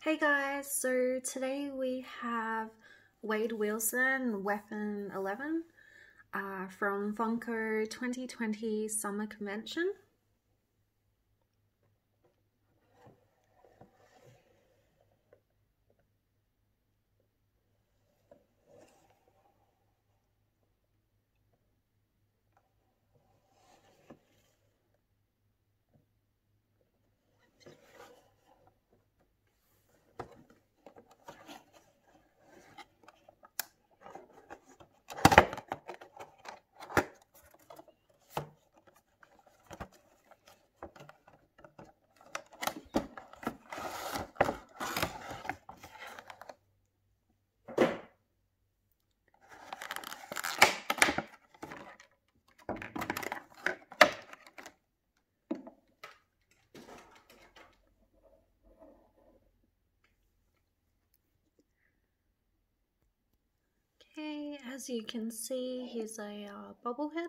Hey guys, so today we have Wade Wilson, Weapon 11 uh, from Funko 2020 Summer Convention. Okay, as you can see, here's a uh, bobblehead.